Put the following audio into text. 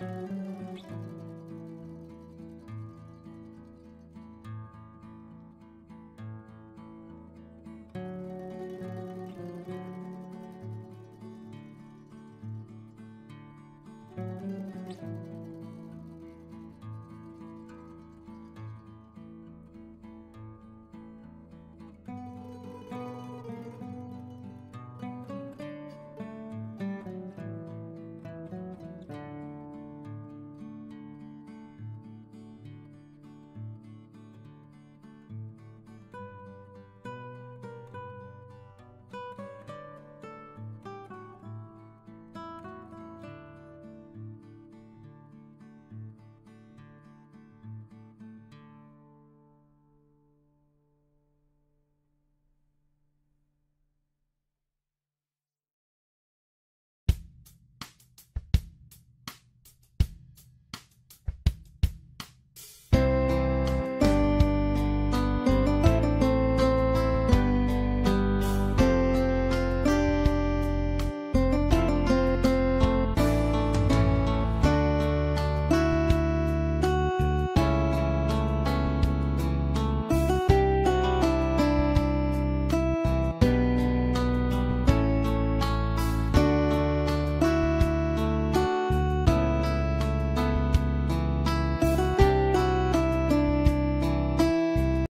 Música